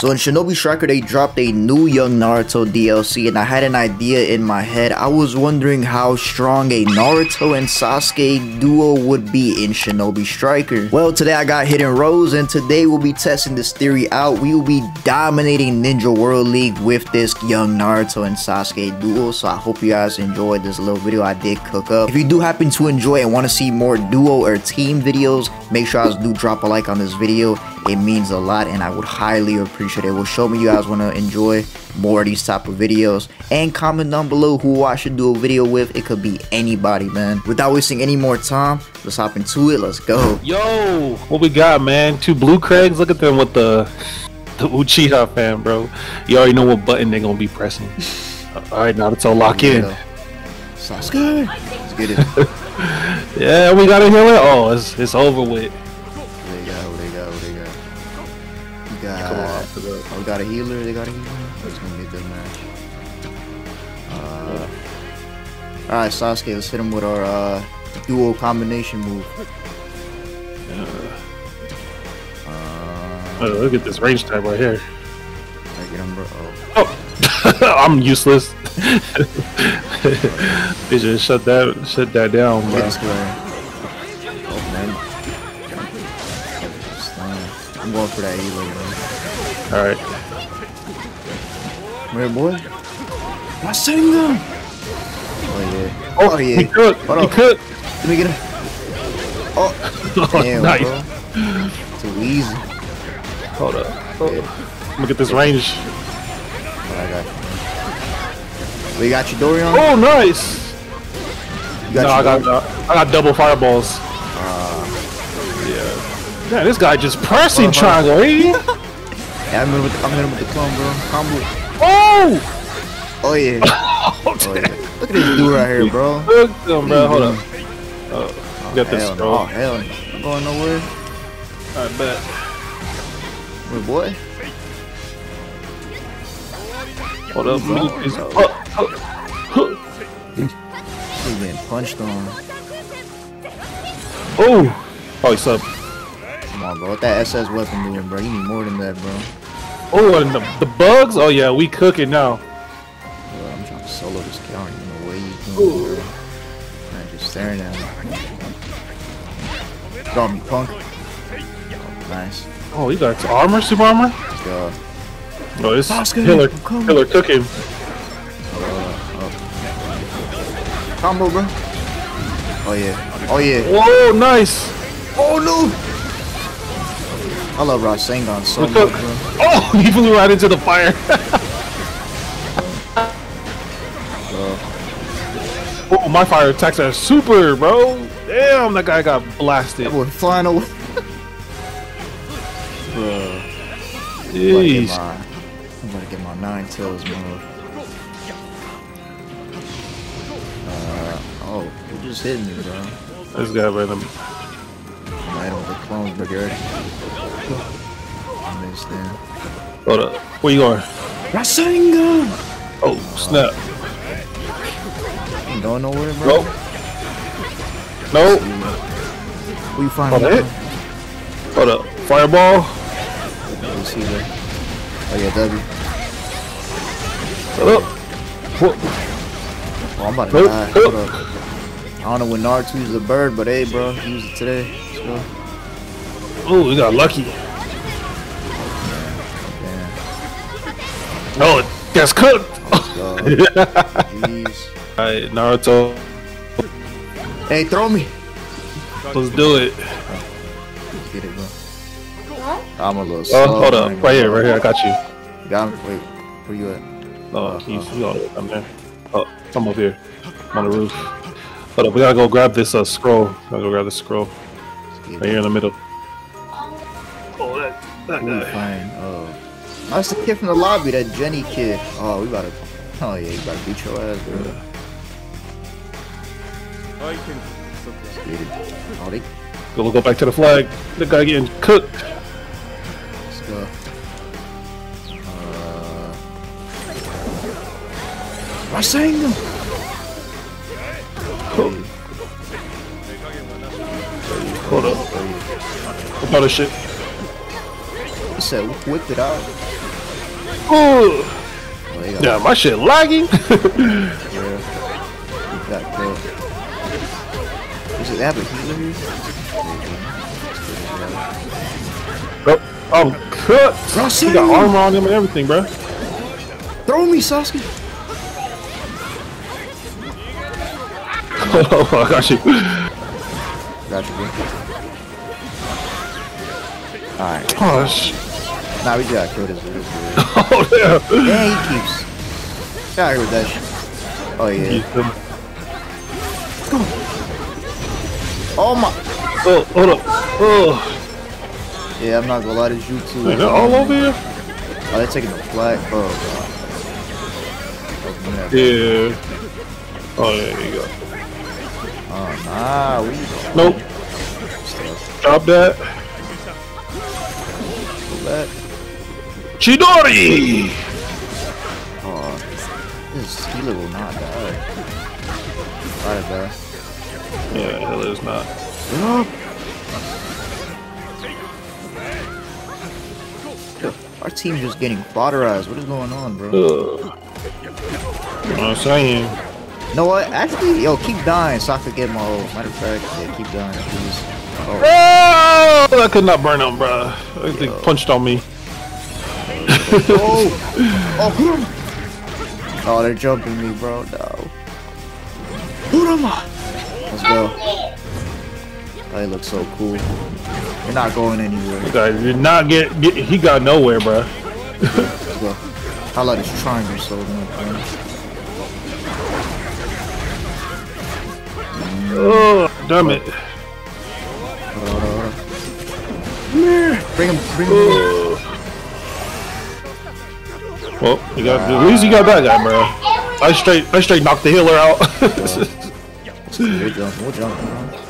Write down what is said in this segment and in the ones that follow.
So in Shinobi Striker, they dropped a new Young Naruto DLC, and I had an idea in my head. I was wondering how strong a Naruto and Sasuke duo would be in Shinobi Striker. Well, today I got Hidden Rose, and today we'll be testing this theory out. We will be dominating Ninja World League with this Young Naruto and Sasuke duo, so I hope you guys enjoyed this little video I did cook up. If you do happen to enjoy and want to see more duo or team videos, make sure guys do drop a like on this video it means a lot and I would highly appreciate it. it will show me you guys want to enjoy more of these type of videos. And comment down below who I should do a video with. It could be anybody man. Without wasting any more time let's hop into it. Let's go. Yo! What we got man? Two blue craigs look at them with the the Uchiha fan bro. You already know what button they're gonna be pressing. All right now let's all lock in. Sasuke let's get it. Yeah we got a healer oh it's, it's over with got a healer. They got a healer. It's gonna be a good match. Uh, all right, Sasuke. Let's hit him with our uh, duo combination move. Uh, oh, look at this range type right here. I get him, bro. Oh, oh. I'm useless. they just shut that shut that down, bro. Oh man. I'm going for that healer, bro. Alright. Where, boy? I sing them! Oh, yeah. Oh, oh yeah. He could. Hold he could. Let me get him. Oh, oh damn, nice. bro. Too easy. Hold up. Oh. Yeah. Let me get this range. I got. We got you, Dorian? Oh, nice! You got no, I got, I got double fireballs. Uh, yeah. Man, this guy just pressing triangle, eh? Yeah, I'm in with the, I'm in with the clone, bro. Combo. Oh! Oh yeah. oh, oh yeah. Look at this dude right here, bro. Look at him, bro. Hold up. Oh, oh got this scroll. No. Oh hell, no. I'm going nowhere. I bet. Wait, boy. Hold up, move his. He's getting punched on. Oh! Oh, he's up. Come on, bro. What that SS weapon doing, bro? You need more than that, bro. Oh, and the, the bugs? Oh, yeah, we cooking now. I'm trying to solo this guy. I don't even know where you can bro. I'm just staring at him. Got me, punk. Oh, nice. Oh, he got armor, super armor? Let's go. Oh, this killer, killer took him. Uh, oh. Combo, bro. Oh, yeah. Oh, yeah. Whoa, nice. Oh, no. I love Rasengan so much. Oh, he flew right into the fire. oh, my fire attacks are super, bro. Damn, that guy got blasted. That boy flying away. bro. Jeez. I'm gonna get my nine tails move. Uh, oh, you just hit me, bro. This guy by them. I don't the clones brigade. I missed them. Hold up. Where you going? Rasengan! Oh, snap. Ain't going nowhere, bro. Nope. Nope. Where you find it? Hold up. Fireball. Let's see there. Oh yeah, W. Hold up. Whoa. Oh, I'm about to nope. die. Hold up. I don't know when Naruto uses a bird, but hey, bro, use it today. Oh, we got lucky. Oh, that's cooked. Jeez. Alright, Naruto. Hey, throw me. Let's do it. Get it, bro. I'm a little. Oh, hold up, right here, right here. I got you. you got me. Wait, where you at? Oh, uh, he's, uh, he's all the way there. Oh, come up here. I'm on the roof. Hold up, we gotta go grab this uh, scroll. Gotta go grab the scroll. Right here in the middle. Oh, that, that guy. Fine. Oh. it's the kid from the lobby, that Jenny kid. Oh, we about to. Oh, yeah, you about to beat your ass, bro. Oh, you can. Get it. Oh, they... Go, go back to the flag. The guy getting cooked. Let's go. Uh. Rasengan! Oh. Hold up. What about this shit? He said whip it out. Oh, Oh, yeah, my shit lagging. yeah. He got killed. Is it they have a healer here? There you oh, I'm cut. Bro, He got me. armor on him and everything, bro. Throw me, Sasuke! oh, I got you. Got you, bro. Alright. Oh, sh- Nah, we just got killed this dude. oh yeah. Yeah, he keeps. Out here with that shit. Oh, yeah. The- Oh, my. Oh, hold up. Oh, Yeah, I'm not gonna lie to Jutsu. man, they're all over here. Oh, they're taking the flag. Oh, God. That. Yeah. Oh yeah, there you go. Oh, nah. We Nope. Stop that. do that. Chidori. Oh, this healer will not die. Alright, bro. Yeah, hell is not. Our team just getting fodderized. What is going on, bro? Ugh. You know what I'm saying? You know what? Actually, yo, keep dying so I could get my ult. Matter of fact, yeah, keep dying, please. Oh, Oh, I could not burn him, bro. They punched on me. Oh, oh, oh, they're jumping me, bro. No. Let's go. They look so cool. You're not going anywhere. Guy did not get, get. He got nowhere, bro. Let's go. I like this triangle so much. Oh, damn it. Uh, bring him, bring him. Well, you got at least you got that guy, bro. I straight, I straight knocked the healer out. We're jumping, we're jumping, bro.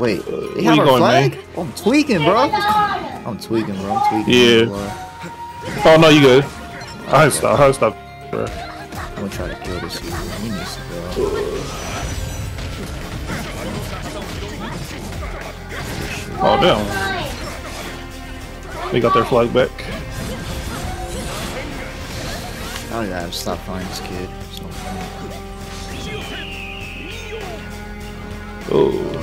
Wait, they where have you our going, flag? man? Oh, I'm tweaking, bro. I'm tweaking, bro. I'm tweaking. Yeah. oh no, you good? I stop, I stop, bro. I'm gonna try to kill this. He needs to go. Oh damn. They got their flag back. I gotta stop finding this kid. It's no fun. Oh.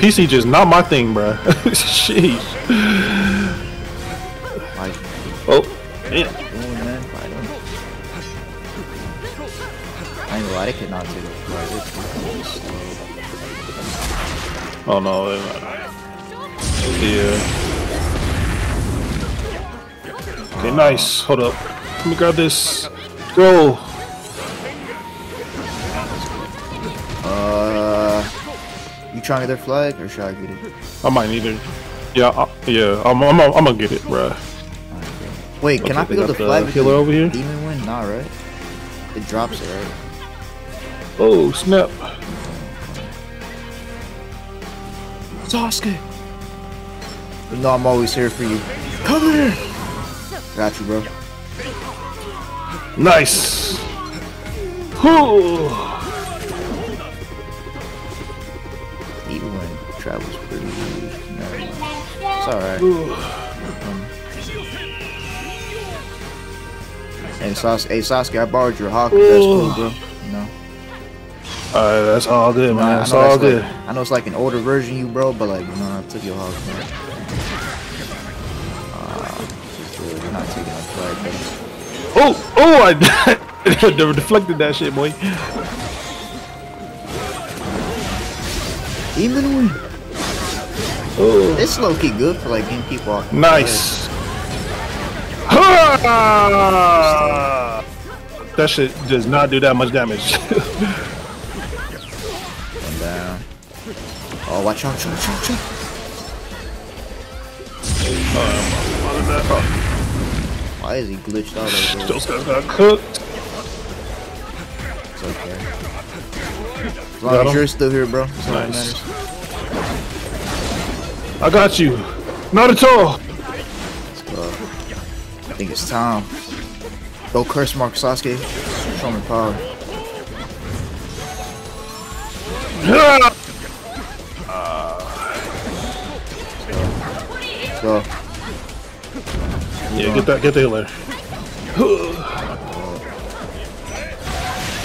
PC just not my thing, bro. Sheesh. Like, Oh, damn. doing man, fight. I ain't gonna lie, they could not take it. Oh no. they're. Yeah. Okay, nice. Hold up. Let me grab this. Go. Uh, you trying to get their flag or should I get it? I might need it. Yeah, I, yeah. I'm, I'm, I'm gonna get it, bro. Wait, can Okay, I they pick up the the flag? healer because over here? Demon win? Nah, right? It drops it, right? Oh snap. Sasuke! No, I'm always here for you. Come here! Got you, bro. Nice. Whew. Even when travels pretty easy. Never mind. It's alright. Um, hey, Sasuke, hey, Sasuke, I borrowed your hawk. That's cool, bro. Alright, that's all good, man. That's all good. Like, I know it's like an older version of you, bro, but like, you know, I took your hawk, man. Uh, you're not taking my flag. Oh, oh, I never deflected that shit, boy. Even win. Oh, It's low key good for like getting people off. nice. Ha! That shit does not do that much damage. Oh, watch out, watch out, watch out, watch out. Why is he glitched out like that? Those guys got cooked. It's okay. As long Got as him. you're still here, bro. That's all that Nice. matters. I got you. Not at all. I think it's time. Go curse Mark Sasuke. Show me power. Go. Yeah, get that, get the healer.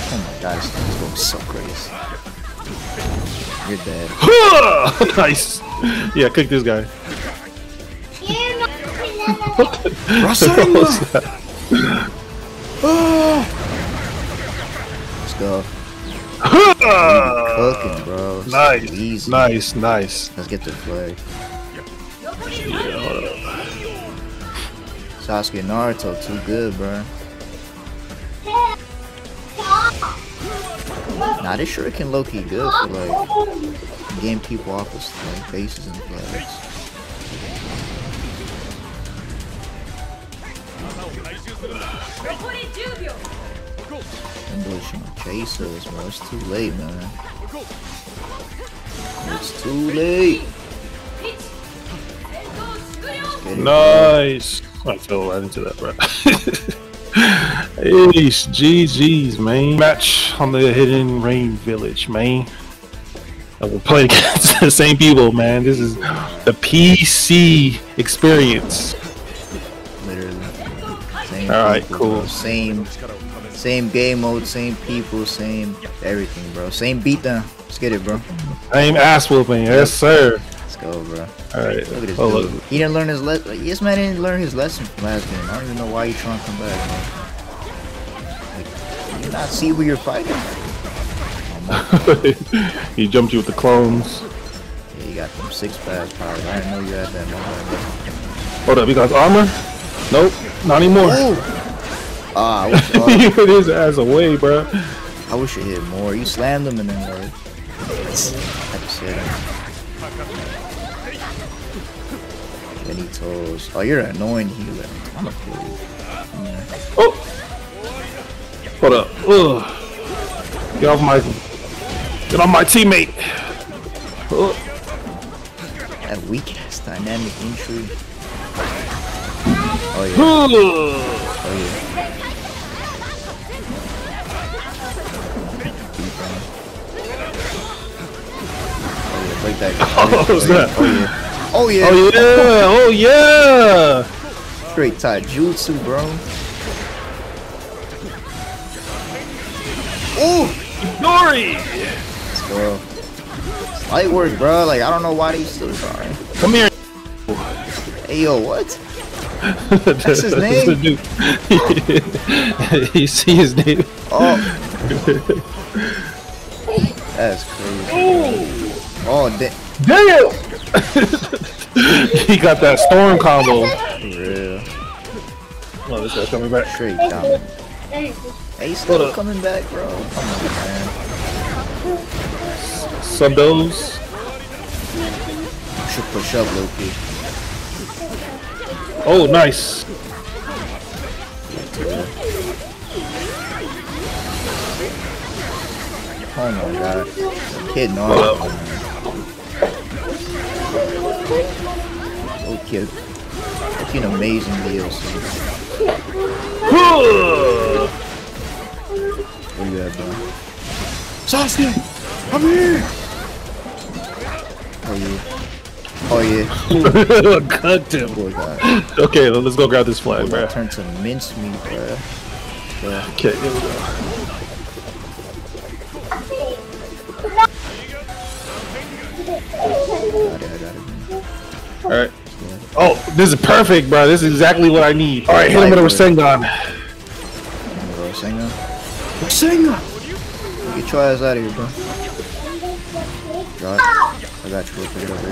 Oh my god, this thing's going so crazy. You're dead. nice. Yeah, kick this guy. Rasengan! Let's go. Cooking, bro. Nice, Easy. nice, nice. Let's get the flag. Sasuke and Naruto too good, bro. Nah, this shuriken low-key good for like getting people off of like bases and flags. English and chase us, bro. It's too late, man. It's too late. Let's get it, bro. Nice. I fell right into that, bro. Ace, GG's, man. Match on the Hidden Rain Village, man. And we're playing against the same people, man. This is the PC experience. Literally. Same Alright, people, cool. bro. Same, same game mode, same people, same everything, bro. Same beatdown. Let's get it, bro. Same ass whooping, yes, sir. Go, bro. Alright. Look at this Oh, dude. look. He didn't learn his lesson. Yes, man, didn't learn his lesson from last game. I don't even know why he trying to come back, man. Like, you not see who you're fighting? he jumped you with the clones. Yeah, you got them Six Paths powers. I didn't know you had that moment. Hold up, he got armor? Nope, not anymore. Ah, I wish, he oh, hit his ass away, bro. I wish it hit more. You slammed him and then like, had to say that. Any toes. Oh, you're an annoying healer. I'm gonna kill you. Oh! Hold up. Ugh. Get off my... Get off my teammate! Ugh. That weak ass dynamic entry. Oh yeah. Oh yeah. Oh yeah, break that. Oh, that? Oh yeah. Oh yeah. Oh yeah! Oh yeah! Straight taijutsu, bro. Ooh! Nori! Let's go. Light work, bro. Like, I don't know why they still trying. Come here. Hey, yo, what? That's his name? you see his name? Oh. That's crazy. Oh, damn. Damn! he got that storm combo. for real. Oh, this guy's coming back. Straight down. Hey, he's Hold still up. coming back, bro. Come on, man. Sundos. Should push up, Loki. Oh, nice. Oh my god. The kid, no. What Okay. an amazing DLC. Huh. Where you at, bro? Sasuke! I'm here! Oh yeah. Oh yeah. Cooked him. Boy, God. Okay, let's go grab this flag, bro. That turned to mincemeat, bro. Yeah. Okay, here we go. All right. Oh, this is perfect, bro. This is exactly what I need. All right, hit him with a Rasengan. Bro, Senga. Senga! Get your ass out of here, bro. Got I got you. We'll pick it up here.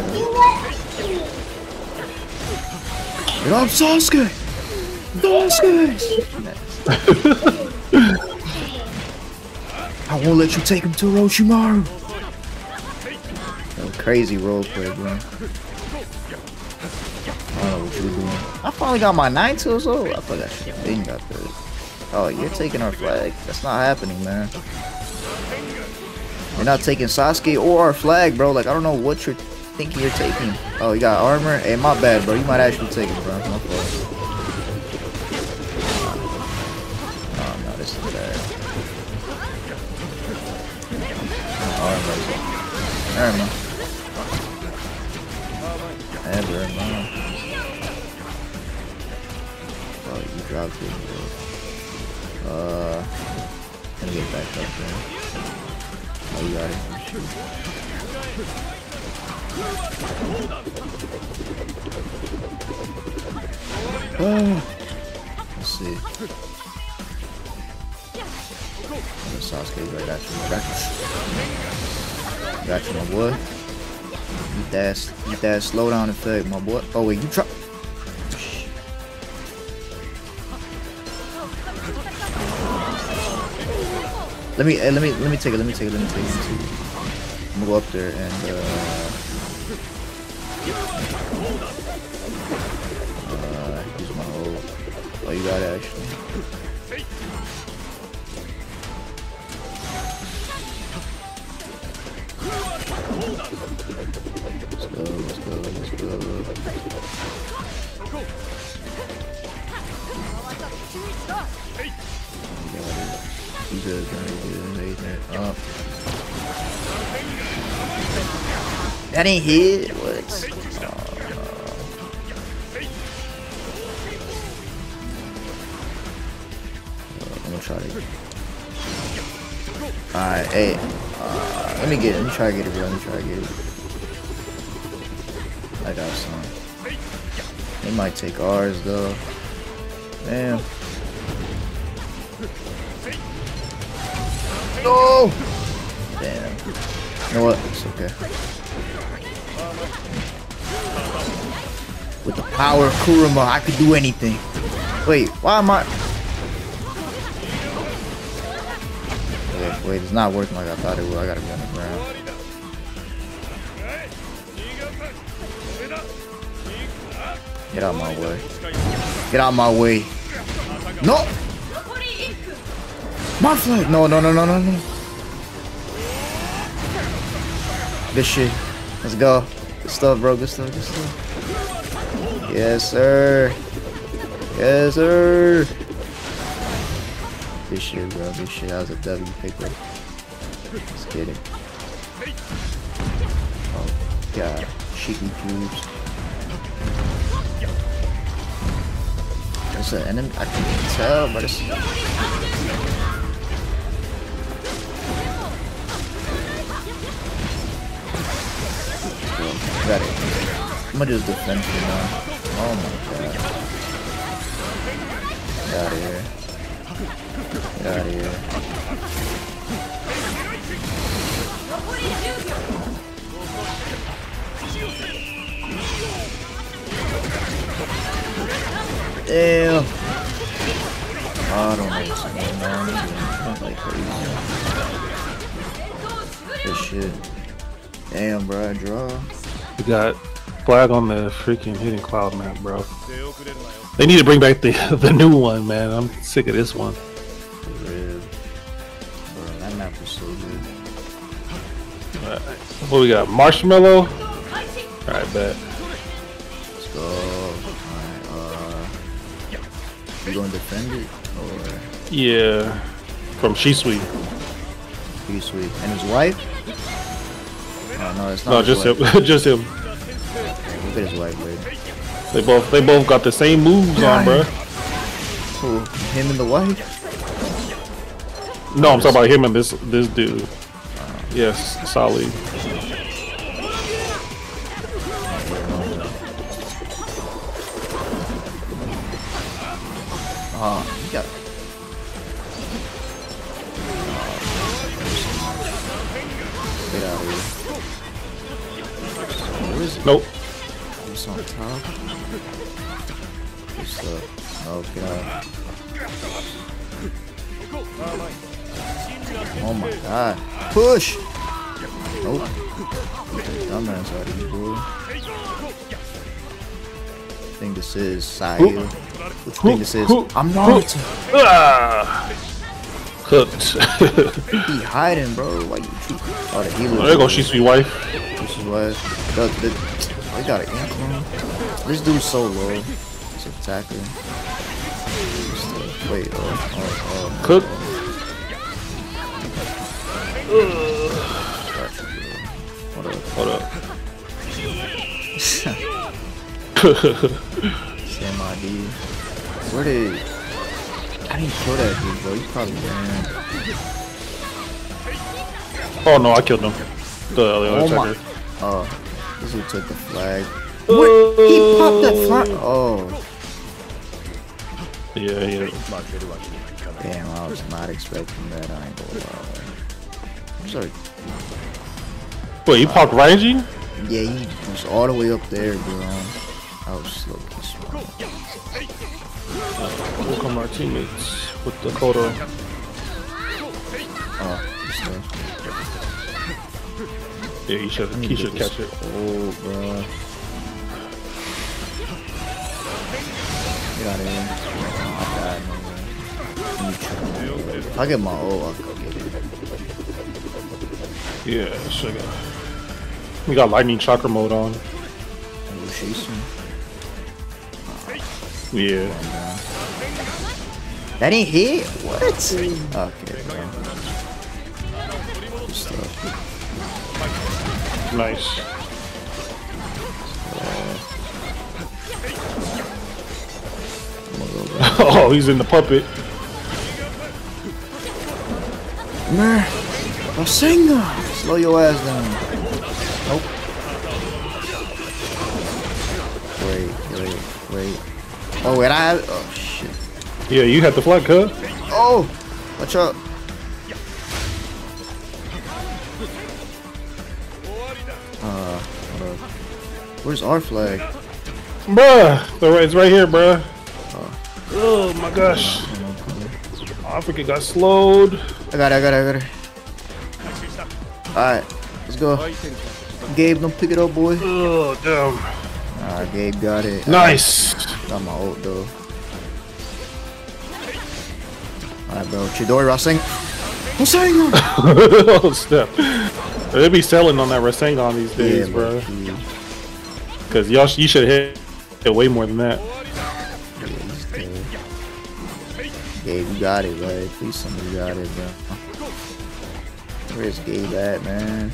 Get up, Sasuke! Sasuke! I won't let you take him to Orochimaru. That was crazy roleplay, bro. Doing. I finally got my nine tails. Oh, I thought should have got this. Oh, you're taking our flag. That's not happening, man. You're not taking Sasuke or our flag, bro. Like, I don't know what you're thinking you're taking. Oh, you got armor? Hey, my bad, bro. You might actually take it, bro. My fault. Oh, no, this is bad. Never mind. Never bro. Uh, me get back up there. Oh, you got it. Oh. Let's see. The Sasuke, I got you. I got you. My boy. Eat that, eat that slow down effect, my boy. Oh wait, you try. Let me, uh, let me, let me take it. Let me take it. Let me take it. I'm gonna go up there and. uh... Uh, use my whole. Oh, you got it actually. Let's go, let's go, let's go. You got it. You good, man. You good. Up. That ain't hit. What? I'm gonna try to. Alright, hey. Uh, let me get it. Let me try to get it, bro. Let me try to get it. I got some. They might take ours, though. Damn. No! Damn. You know what? It's okay. With the power of Kurama, I could do anything. Wait, why am I... Wait, it's not working like I thought it would. I gotta be on the ground. Get out of my way. Get out of my way. No! My flag! No, no, no, no, no, no. Good shit. Let's go. Good stuff, bro. Good stuff, good stuff. Yes, sir. Yes, sir. Good shit, bro. Good shit. That was a W pick up. Let's get it. Oh, God. Cheeky cubes. There's an enemy. I can tell, but it's. Got it. I'm gonna just defend you now. Oh my god. Get out of here. Get out of here. Damn. I don't know what's going on. It's like crazy. This shit. Damn, bro, I draw. We got flag on the freaking hidden cloud map, bro. They need to bring back the the new one, man. I'm sick of this one. For. Bro, that map was so good. Alright, What we got? Marshmallow. All right, bet. Let's go. Alright, uh. You gonna defend it? Or Yeah, from Shisui. you sweet? And his wife? Oh, no, it's not. No, just him. just him. Look at his wife, wait. They both they both got the same moves on, bro. Who? Him and the wife? No, I'm talking about him and this this dude. Yes, solid. Oh, uh-huh. Where is it? Nope. It's on top. Good stuff. Oh god. Oh my god. Push! Nope. Dumbass of you. I think this is Sayu. What you think this is? I'm not. Ah, cooked. He hiding, bro. Why you? Oh, the healer. there goes Shisui wife. This is why the, the, they got an amp on. This dude's so low. It's attacker. Uh, Wait, oh, oh, oh. Cook. Hold up. Hold up. Same ID. Where did... I didn't kill that dude, bro. He's probably ran. Oh no, I killed him. The other Oh my... attacker. Oh. This dude took the flag. What? He popped the flag? Oh. Yeah, yeah. Damn, I was not expecting that. I ain't gonna lie. I'm sorry. Wait, he popped ranging? Yeah, he was all the way up there, bro. I was slow smart. Here come our teammates with the Kodo. Oh, this stuff. Yeah, he should he should catch it. Oh, bro. Of here. Oh, I way. Neutral. I'll get my ult, I'll go get it. Yeah, go. We got lightning chakra mode on. We'll chase. Yeah. That ain't hit? What? Okay, Nice. I'm gonna go back. oh, he's in the puppet. Man, Rasengan! Slow your ass down. Nope. Wait, wait, wait. Oh, wait, I have. Oh, shit. Yeah, you had the flag huh? Oh! Watch out. Uh. Where's our flag? Bruh, the it's right here, bruh. Oh my gosh. Africa got slowed. I got it, I got it, I got it. Alright, let's go. Gabe, don't pick it up, boy. Oh, damn. Alright, Gabe got it. Nice. Got my ult, though. Alright, bro. Chidori Racing. Rasengan! oh, snap. They be selling on that Rasengan these days, bro. low-key. Because y'all, you should hit it way more than that. Yeah. Gabe, you got it, bro. Please me got it, bro. Where's Gabe at, man?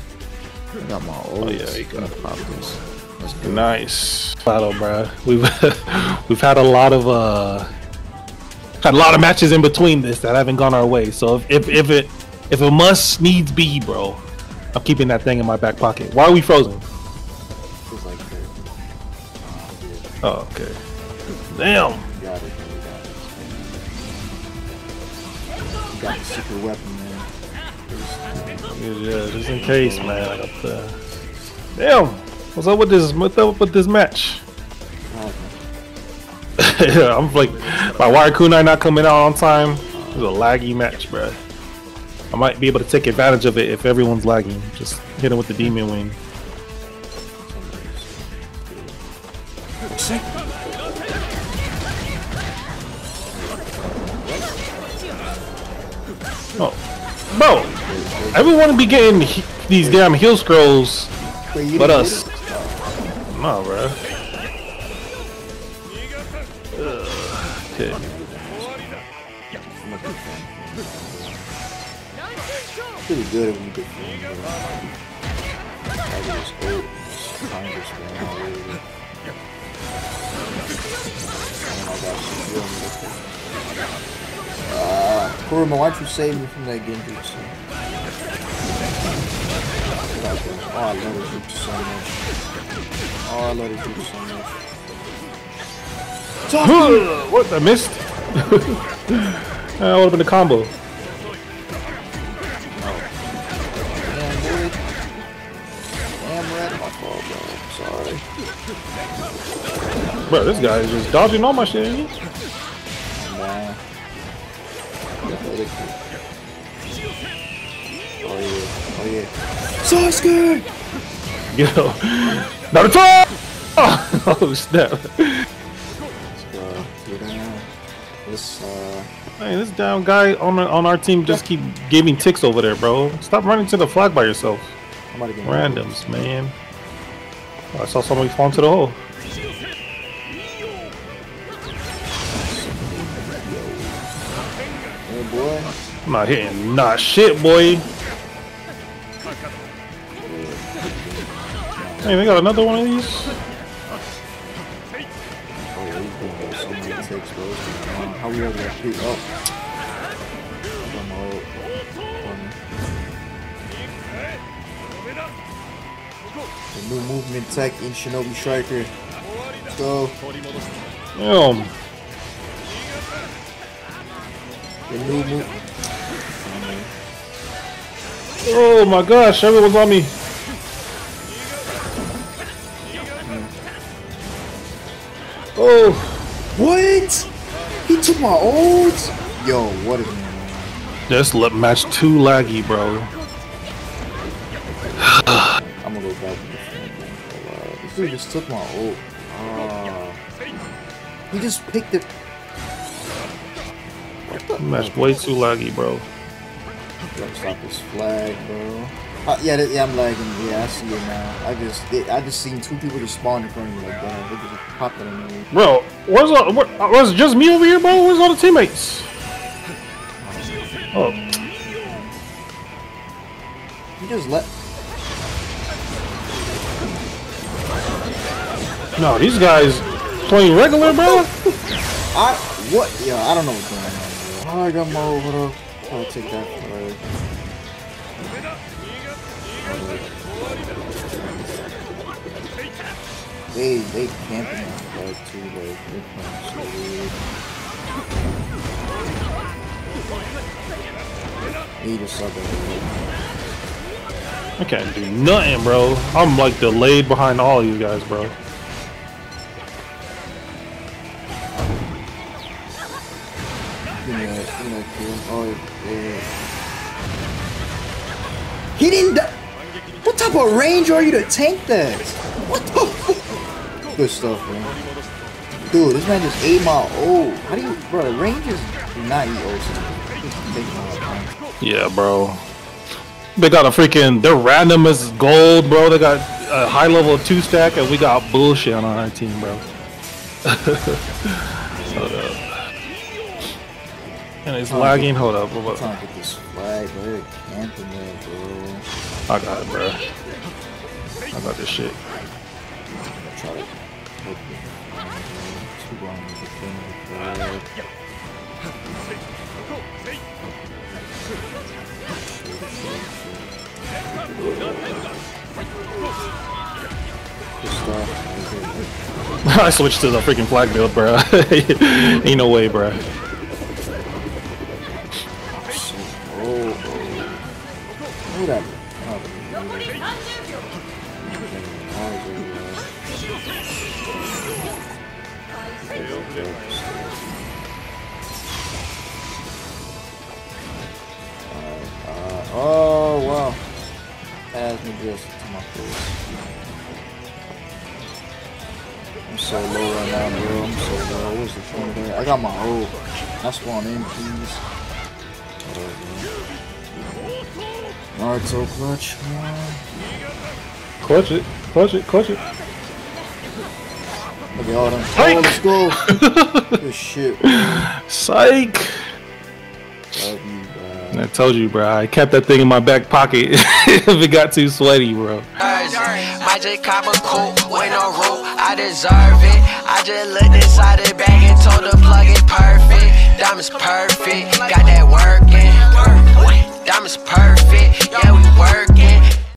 I got my ult. Oh, yeah, he got Gonna pop this. Let's go. Nice battle, bro. We've we've had a lot of uh had a lot of matches in between this that haven't gone our way. So if if, if it if it must needs be, bro, I'm keeping that thing in my back pocket. Why are we frozen? Like. Oh, okay. Damn. Got it. Got it. The super weapon, man. Yeah, just in case, man. I got the. Damn. What's up with this? What's up with this match? Yeah, I'm like, my wire kunai not coming out on time. It's a laggy match, bro. I might be able to take advantage of it if everyone's lagging. Just hit him with the demon wing. Oh, bro! Everyone be getting he- these damn heal scrolls, but us. No, bro. Okay. Pretty good when you get film, bro. I just hope Congress, man. I really. And I got some film. Ah, Kurama, why'd you save me from that Genjutsu? Oh, I love jutsu so much. Oh, I love jutsu so much. what? I missed? that would have been a combo. Bro, this guy is just dodging all my shit. ain't he? Nah. Got the other kid. Oh, yeah. Oh, yeah. Sasuke! Yo. Naruto! Oh, snap. Let's go. Get down. Let's, uh... Hey, this damn guy on our, on our team just keep giving ticks over there, bro. Stop running to the flag by yourself. I might have been Randoms, man. Oh, I saw somebody fall into the hole. I'm not hitting not shit, boy. Hey, they got another one of these? Oh, yeah, he's doing so many takes, bro. How we ever got picked up? The new movement tech in Shinobi Striker. Let's go. Damn. The new move. Oh my gosh, everyone's on me. Oh, What? He took my ults? Yo, what is this match too laggy, bro. I'm gonna go back to the. Uh, this dude just took my ult. Ah. he just picked it. What the? Match way too laggy, bro. Gotta stop this flag, bro. Uh, yeah, yeah, I'm lagging. Yeah, I see it now. I just, I just seen two people just spawn in front of me like that. They just popped on me. Bro, where's all, what, was it just me over here, bro? Where's all the teammates? Oh, You just let. no, these guys playing regular, bro. I what? Yo, I don't know what's going on. Bro. I got my up. I'll take that flag. They they camping on flag too. Like they're playing so weird. Suck at it. I can't do nothing, bro. I'm like delayed behind all you guys, bro. He didn't. What type of range are you to tank that? What the? Good stuff, man. Dude, this man just ate my ult. How do you, bro, the ranges do not eat man. Yeah, bro. They got a freaking. They're random as gold, bro. They got a high level two stack, and we got bullshit on our team, bro. Up. And it's lagging. Hold up. I'm trying to get this flag, bro. They're camping there, bro. I got it, bro. I got this shit. I'm gonna try to hook it. Too long to defend the flag. Good stuff. I switched to the freaking flag build, bro. Ain't no way, bro. Uh, oh wow. As me just to my face. I'm so low right now, bro. I'm so low. What's the point of that? I got my ult. I spawn in, please. Naruto clutch. Clutch it. Clutch it. Clutch it. Look at all them. Psych! Oh, let's go. Good shit. bro. Psych. You. I told you, bro. I kept that thing in my back pocket if it got too sweaty, bro. Might just cop a coupe with no roof. I deserve it. I just looked inside the bag and told the plug it perfect. Diamonds perfect. Got that working. Diamonds perfect.